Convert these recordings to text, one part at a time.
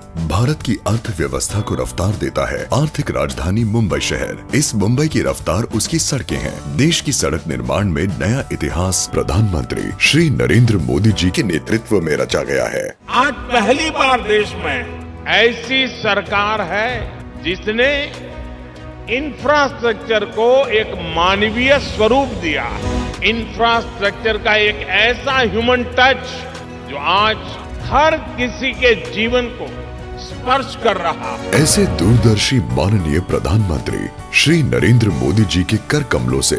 भारत की अर्थव्यवस्था को रफ्तार देता है आर्थिक राजधानी मुंबई शहर। इस मुंबई की रफ्तार उसकी सड़कें हैं। देश की सड़क निर्माण में नया इतिहास, प्रधानमंत्री श्री नरेंद्र मोदी जी के नेतृत्व में रचा गया है। आज पहली बार देश में ऐसी सरकार है जिसने इंफ्रास्ट्रक्चर को एक मानवीय स्वरूप दिया। इंफ्रास्ट्रक्चर का एक ऐसा ह्यूमन टच जो आज हर किसी के जीवन को स्पर्श कर रहा है। ऐसे दूरदर्शी माननीय प्रधानमंत्री श्री नरेंद्र मोदी जी के कर कमलों से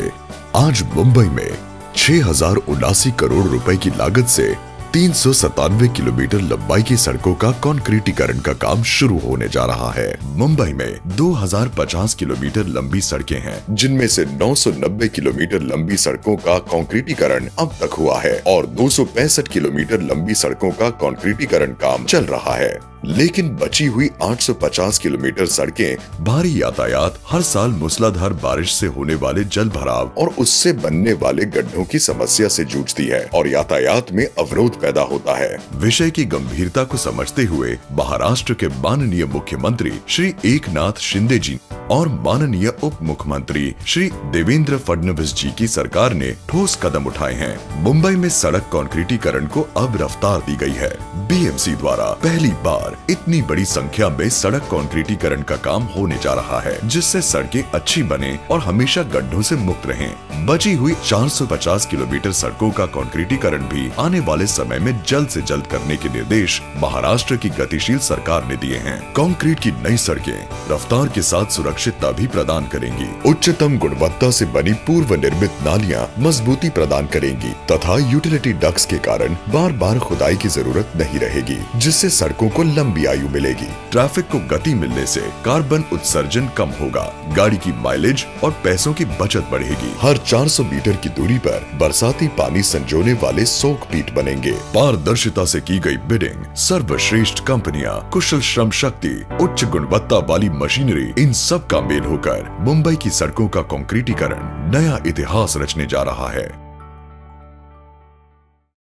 आज मुंबई में छह हज़ार उनासी करोड़ रुपए की लागत से तीन सौ सतानवे किलोमीटर लंबाई की सड़कों का कॉन्क्रीटीकरण का काम शुरू होने जा रहा है। मुंबई में 2050 किलोमीटर लंबी सड़कें हैं, जिनमें से 990 किलोमीटर लंबी सड़कों का कॉन्क्रीटीकरण अब तक हुआ है और 265 किलोमीटर लंबी सड़कों का कॉन्क्रीटीकरण काम चल रहा है। लेकिन बची हुई 850 किलोमीटर सड़कें भारी यातायात, हर साल मूसलाधार बारिश से होने वाले जल भराव और उससे बनने वाले गड्ढों की समस्या से जूझती है और यातायात में अवरोध पैदा होता है। विषय की गंभीरता को समझते हुए महाराष्ट्र के माननीय मुख्यमंत्री श्री एक शिंदे जी और माननीय उप मुख्यमंत्री श्री देवेंद्र फडणवीस जी की सरकार ने ठोस कदम उठाए हैं। मुंबई में सड़क कॉन्क्रीटीकरण को अब रफ्तार दी गई है। बीएमसी द्वारा पहली बार इतनी बड़ी संख्या में सड़क कॉन्क्रीटीकरण का काम होने जा रहा है, जिससे सड़कें अच्छी बने और हमेशा गड्ढों से मुक्त रहें। बची हुई 450 किलोमीटर सड़कों का कॉन्क्रीटीकरण भी आने वाले समय में जल्द से जल्द करने के निर्देश महाराष्ट्र की गतिशील सरकार ने दिए हैं। कॉन्क्रीट की नई सड़कें रफ्तार के साथ सुरक्षितता भी प्रदान करेंगी। उच्चतम गुणवत्ता से बनी पूर्व निर्मित नालियाँ मजबूती प्रदान करेंगी तथा यूटिलिटी डक्स के कारण बार बार खुदाई की ज़रूरत नहीं रहेगी, जिससे सड़कों को लंबी आयु मिलेगी। ट्रैफ़िक को गति मिलने से कार्बन उत्सर्जन कम होगा, गाड़ी की माइलेज और पैसों की बचत बढ़ेगी। हर 400 मीटर की दूरी पर बरसाती पानी संजोने वाले सोक पीट बनेंगे। पारदर्शिता से की गई बिडिंग सर्वश्रेष्ठ कंपनियाँ, कुशल श्रम शक्ति, उच्च गुणवत्ता वाली मशीनरी, इन सब का मेल होकर मुंबई की सड़कों का कंक्रीटीकरण नया इतिहास रचने जा रहा है।